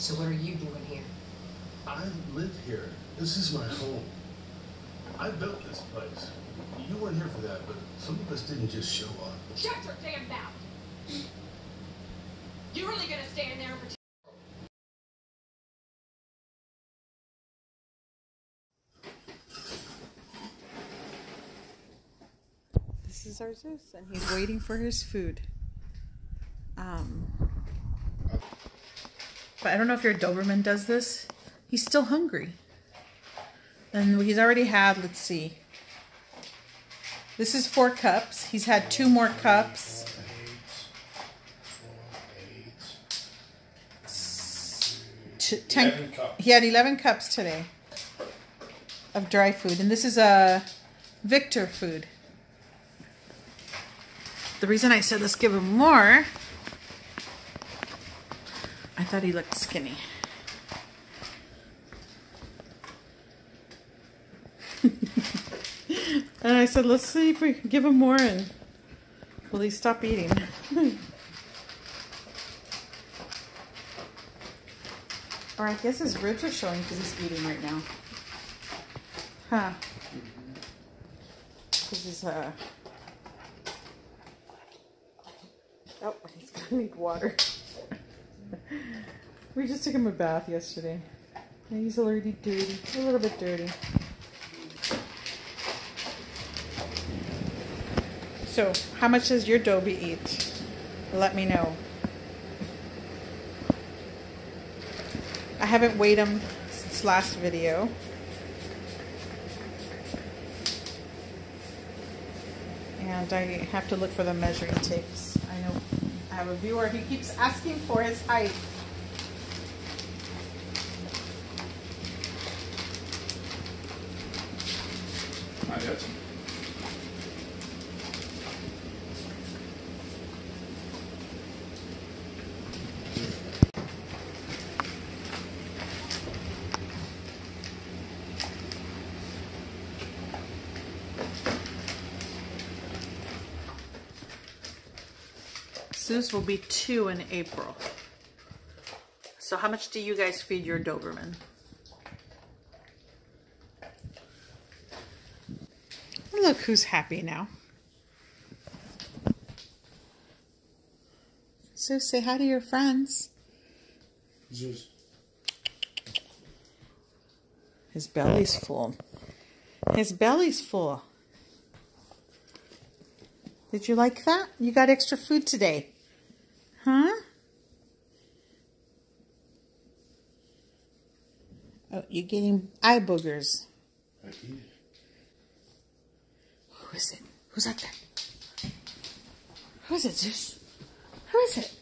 So what are you doing here? I live here. This is my home. I built this place. You weren't here for that, but some of us didn't just show up. Shut your damn mouth! You're really gonna stand there and pretend? This is our Zeus, and he's waiting for his food. Um, but I don't know if your Doberman does this. He's still hungry. And he's already had, let's see. This is four cups. He's had two more cups. Ten, 11 cups. He had 11 cups today of dry food. And this is a Victor food. The reason I said let's give him more, I thought he looked skinny. and I said, let's see if we can give him more and will he stop eating? or I guess his ribs are showing because he's eating right now. Huh. This is uh Oh, he's gonna need water. We just took him a bath yesterday. He's already dirty. A little bit dirty. So, how much does your Dobie eat? Let me know. I haven't weighed him since last video. And I have to look for the measuring tapes. I know I have a viewer, he keeps asking for his height. I got some. Zeus will be two in April. So how much do you guys feed your Doberman? Look who's happy now. Zeus, say hi to your friends. Zeus. His belly's full. His belly's full. Did you like that? You got extra food today. Huh? Oh, you're getting eye boogers. I eat it. Who is it? Who's out there? Who is it, Zeus? Who is it?